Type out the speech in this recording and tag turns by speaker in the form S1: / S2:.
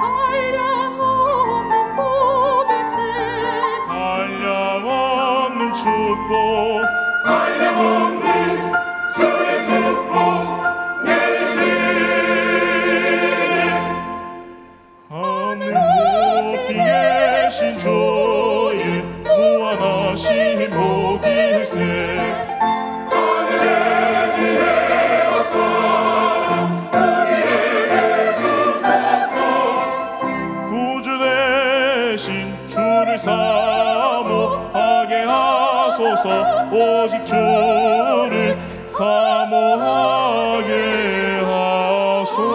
S1: 한량없는 복일세
S2: 한량없는 축복. 한량없는 주의 축복 주소서. 오직 주를 사모하게 하소서.